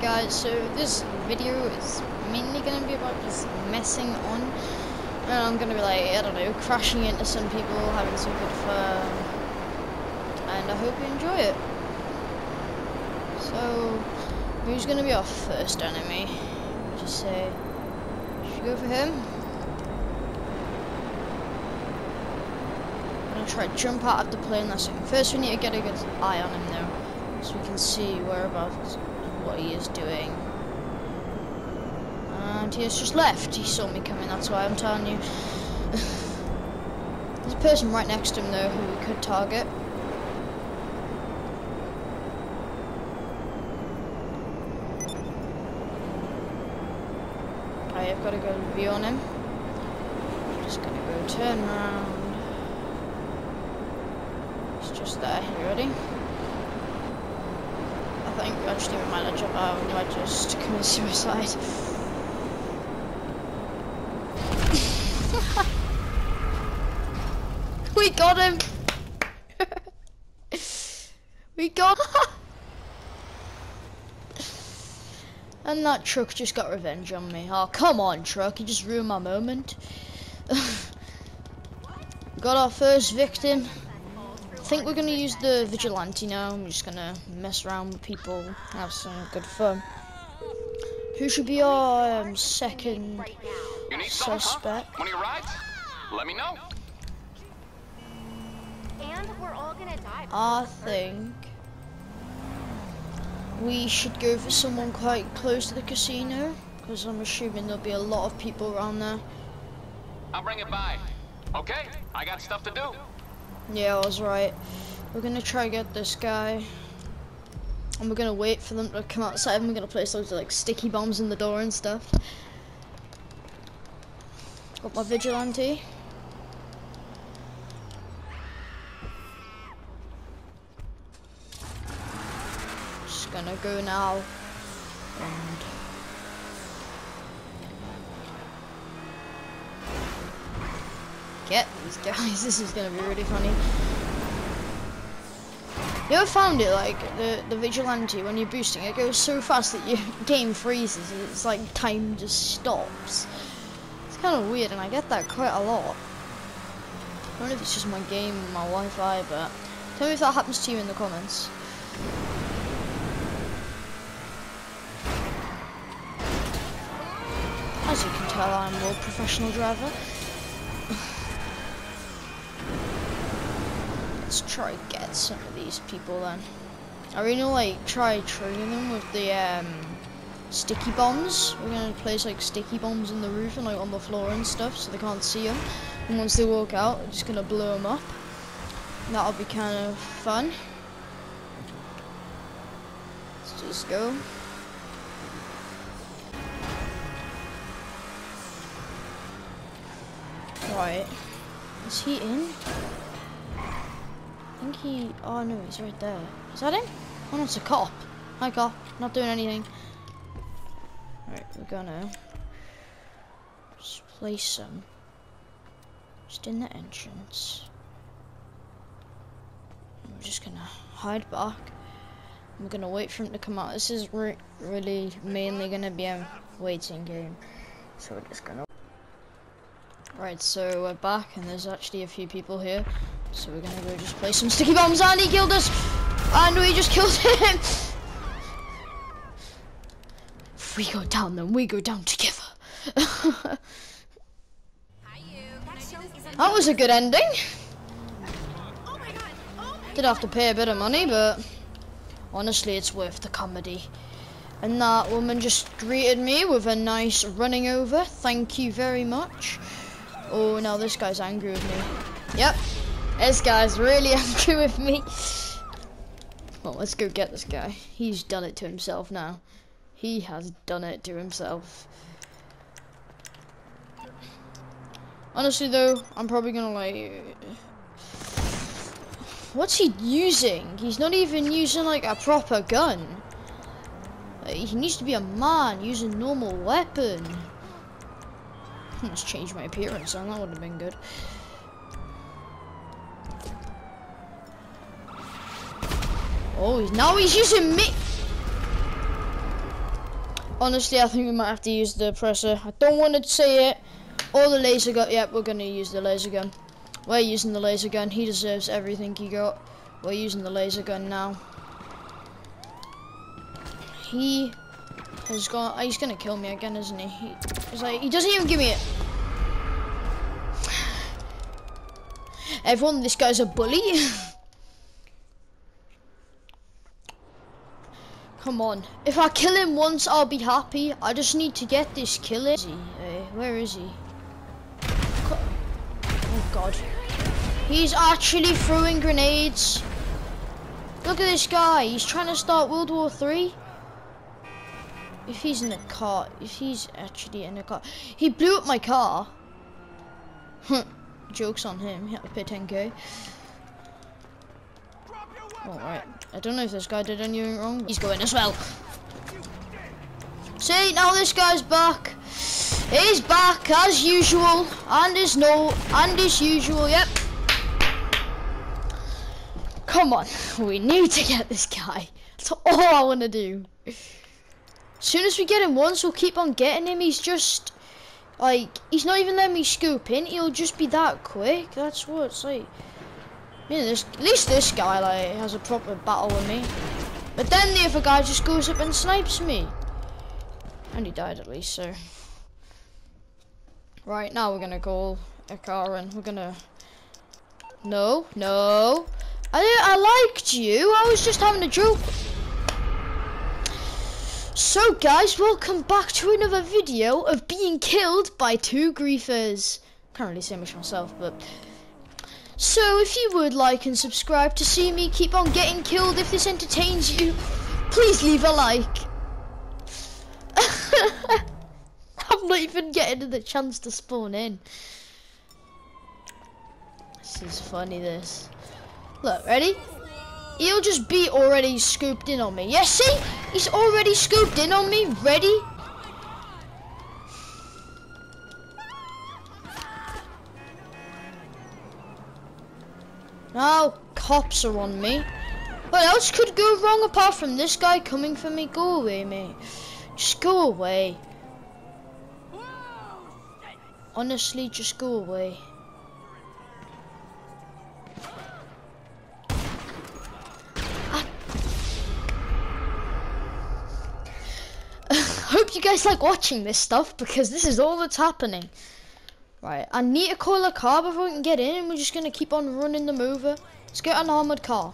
Guys, so this video is mainly going to be about just messing on. And I'm going to be like, I don't know, crashing into some people, having some good fun. And I hope you enjoy it. So, who's going to be our first enemy? You say? Should we go for him? I'm going to try to jump out of the plane last second. First we need to get a good eye on him though. So we can see whereabouts what he is doing. And he has just left. He saw me coming, that's why I'm telling you. There's a person right next to him though who we could target. I have got to go view on him. I'm Just gonna go turn around. He's just there. You ready? I not jump out. Uh, we might just commit suicide. we got him. we got. And that truck just got revenge on me. Oh, come on, truck. You just ruined my moment. got our first victim. I think we're going to use the vigilante now. I'm just going to mess around with people, have some good fun. Who should be our um, second suspect? When he arrives, let me know. And we're all gonna die. I think we should go for someone quite close to the casino because I'm assuming there'll be a lot of people around there. I'll bring it by. Okay, I got stuff to do. Yeah, I was right. We're gonna try to get this guy. And we're gonna wait for them to come outside and we're gonna place loads of like sticky bombs in the door and stuff. Got my vigilante. Just gonna go now get these guys. This is gonna be really funny. You ever found it like the the vigilante when you're boosting it goes so fast that your game freezes and it's like time just stops. It's kind of weird and I get that quite a lot. I don't know if it's just my game my Wi-Fi, but tell me if that happens to you in the comments. As you can tell, I'm a professional driver. Let's try get some of these people then. I really like try triggering them with the um, sticky bombs. We're gonna place like sticky bombs in the roof and like on the floor and stuff so they can't see them. And once they walk out, we're just gonna blow them up. That'll be kind of fun. Let's just go. Right. Is he in? Think he. Oh no, he's right there. Is that him? Oh no, it's a cop. Hi, cop. Not doing anything. Alright, we're gonna just place him just in the entrance. And we're just gonna hide back. We're gonna wait for him to come out. This is re really mainly gonna be a waiting game, so we're just gonna. Right, so we're back, and there's actually a few people here. So we're gonna go just play some sticky bombs, and he killed us! And we just killed him! If we go down, then we go down together. that was a good ending. Did have to pay a bit of money, but honestly, it's worth the comedy. And that woman just greeted me with a nice running over. Thank you very much. Oh, now this guy's angry with me. Yep, this guy's really angry with me. Well, let's go get this guy. He's done it to himself now. He has done it to himself. Honestly, though, I'm probably gonna like... What's he using? He's not even using like a proper gun. He needs to be a man using normal weapon. Hmm, let's change my appearance on, that would have been good. Oh, now he's using me! Honestly, I think we might have to use the presser. I don't want to say it. Or the laser gun. Yep, we're going to use the laser gun. We're using the laser gun. He deserves everything he got. We're using the laser gun now. He has gone. He's going to kill me again, isn't he? he? He's like, he doesn't even give me it. Everyone, this guy's a bully. Come on. If I kill him once, I'll be happy. I just need to get this kill. Is he? Uh, where is he? Oh God. He's actually throwing grenades. Look at this guy. He's trying to start World War Three. If he's in a car, if he's actually in a car, he blew up my car. Jokes on him. He had to pay 10k. Alright. I don't know if this guy did anything wrong. He's going as well. See, now this guy's back. He's back as usual. And as no and as usual, yep. Come on. We need to get this guy. That's all I want to do. As soon as we get him once, we'll keep on getting him. He's just like he's not even letting me scoop in. He'll just be that quick. That's what it's like. Yeah, this, at least this guy like has a proper battle with me. But then the other guy just goes up and snipes me. And he died at least, so. Right, now we're gonna call a car and we're gonna. No, no. I I liked you. I was just having a joke. So guys, welcome back to another video of being killed by two griefers. Can't really say much myself, but so if you would like and subscribe to see me keep on getting killed if this entertains you, please leave a like. I'm not even getting the chance to spawn in. This is funny this. Look, ready? He'll just be already scooped in on me. Yes, see? He's already scooped in on me. Ready? Now, cops are on me. What else could go wrong apart from this guy coming for me? Go away, mate. Just go away. Honestly, just go away. Guys like watching this stuff because this is all that's happening. Right, I need to call a car before we can get in and we're just gonna keep on running them over. Let's get an armored car.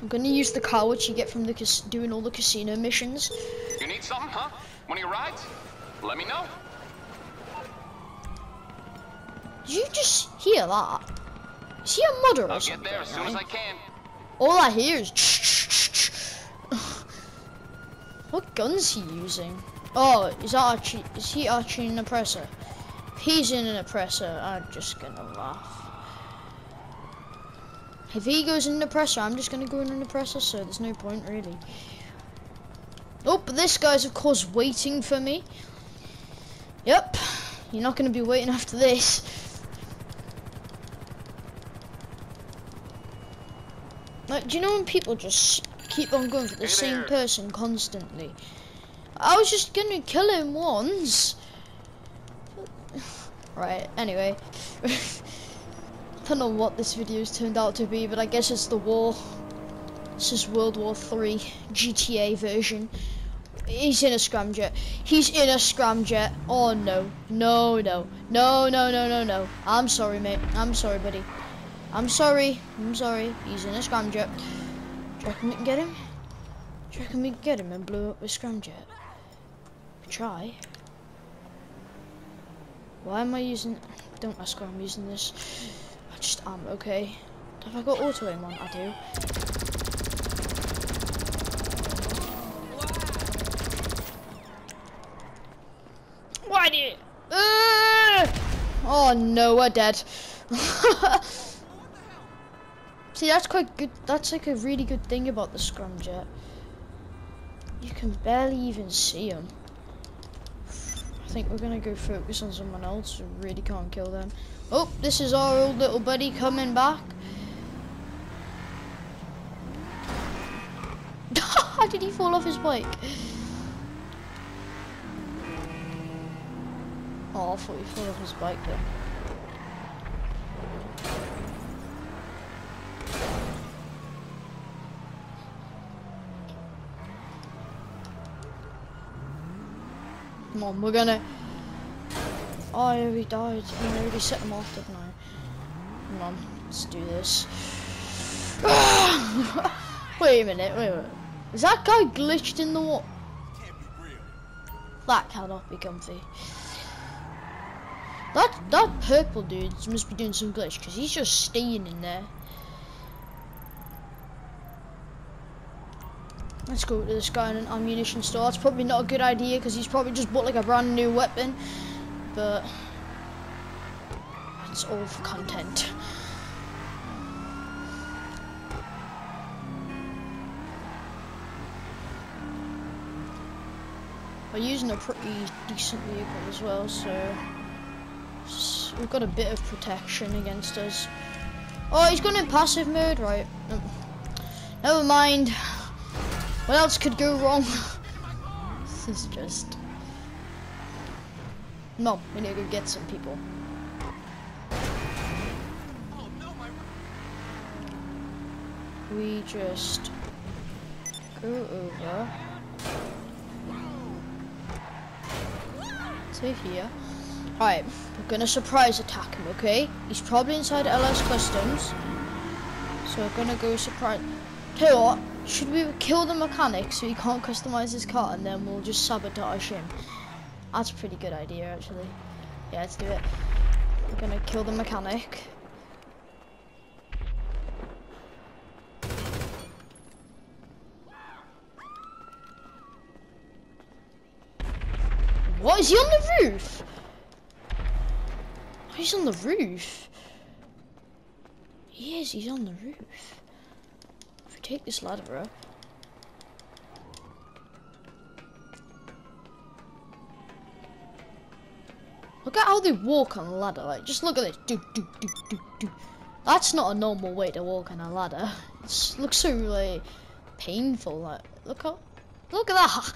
I'm gonna use the car which you get from the doing all the casino missions. You need something, huh? One of your rides? Let me know. Did you just hear that? Is he a mother or I'll get there as soon as I can. All I hear is What gun's he using? Oh, is that actually, is he actually an oppressor? If he's in an oppressor, I'm just gonna laugh. If he goes in an oppressor, I'm just gonna go in an oppressor, so there's no point really. Oh, but this guy's of course waiting for me. Yep, you're not gonna be waiting after this. Like, do you know when people just keep on going for the Hey same there. person constantly? I was just gonna kill him once. Right, anyway. Don't know what this video's turned out to be, but I guess it's the war. This is World War 3 GTA version. He's in a scramjet. He's in a scramjet. Oh no. No, no. No, no, no, no, no. I'm sorry, mate. I'm sorry, buddy. I'm sorry. I'm sorry. He's in a scramjet. Do reckon we can get him? Do reckon we can get him and blow up a scramjet? Try. Why am I using... Don't ask why I'm using this. I just am, okay. Have I got auto aim on? I do. Why do you... Uh! Oh no, we're dead. See, that's quite good. That's like a really good thing about the scramjet. You can barely even see them. I think we're gonna go focus on someone else who really can't kill them. Oh, this is our old little buddy coming back. How did he fall off his bike? Oh, I thought he fell off his bike then. Come on, we're gonna. Oh, yeah, died. I already set him off, didn't I? Come on, let's do this. wait a minute, wait a minute. Is that guy glitched in the wall? That cannot be comfy. That that purple dude must be doing some glitch because he's just staying in there. Let's go to this guy in an ammunition store. It's probably not a good idea because he's probably just bought like a brand new weapon. But it's all for content. We're using a pretty decent vehicle as well, so we've got a bit of protection against us. Oh, he's gone in passive mode, right? Never mind. What else could go wrong? this is just. No, we need to get some people. We just go over to here. Alright, we're gonna surprise attack him, okay? He's probably inside LS Customs. So we're gonna go surprise. You what, should we kill the mechanic so he can't customize his car and then we'll just sabotage him? That's a pretty good idea, actually. Yeah, let's do it. We're gonna kill the mechanic. What is he on the roof? He's on the roof. He is, he's on the roof. Take this ladder, bro. Look at how they walk on a ladder. Like, just look at this. Do, do, do, do, do. That's not a normal way to walk on a ladder. It looks so like painful. Like, look how, look at that.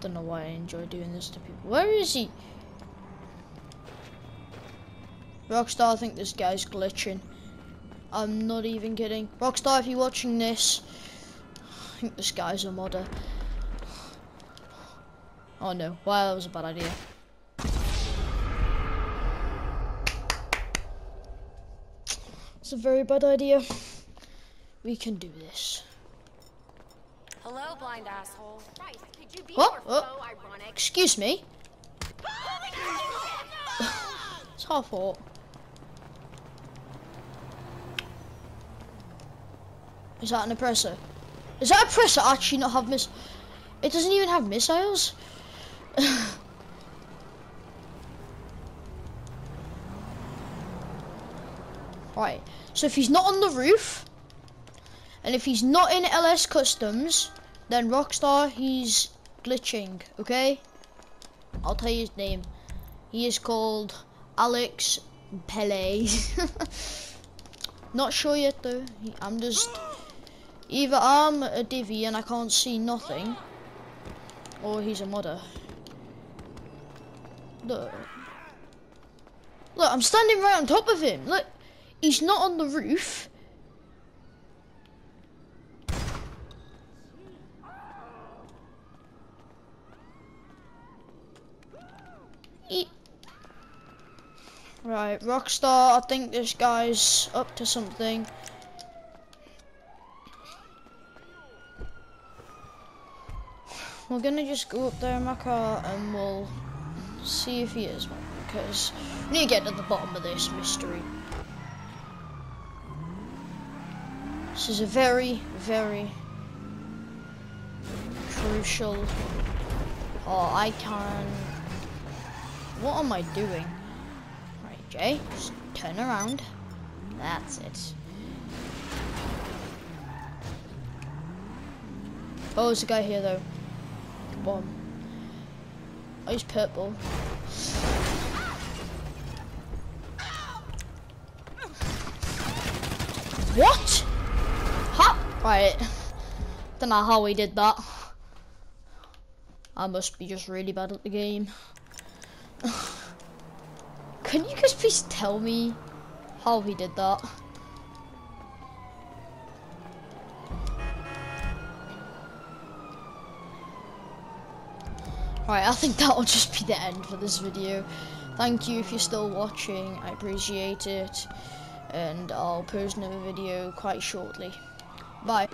Don't know why I enjoy doing this to people. Where is he? Rockstar, I think this guy's glitching. I'm not even kidding. Rockstar, if you're watching this, I think this guy's a modder. Oh no, wow, that was a bad idea. It's a very bad idea. We can do this. Hello, blind asshole. Christ, could you be What? more oh. What? ironic? Excuse me? Oh it's our fault. Is that an oppressor? Is that oppressor actually not have miss? It doesn't even have missiles. right. So if he's not on the roof, and if he's not in LS Customs, then Rockstar he's glitching. Okay. I'll tell you his name. He is called Alex Pele. Not sure yet though. I'm just either I'm a divvy and I can't see nothing, or he's a modder. Look. Look, I'm standing right on top of him. Look, he's not on the roof. Right, Rockstar, I think this guy's up to something. We're gonna just go up there in my car and we'll see if he is one, because we need to get to the bottom of this mystery. This is a very, very crucial. Oh, I can. What am I doing? Right, Jay, just turn around. That's it. Oh, there's a guy here though. On. Oh, he's purple. What? Ha! Right. Don't know how he did that. I must be just really bad at the game. Can you guys please tell me how he did that? Right, I think that'll just be the end for this video. Thank you if you're still watching, I appreciate it. And I'll post another video quite shortly. Bye.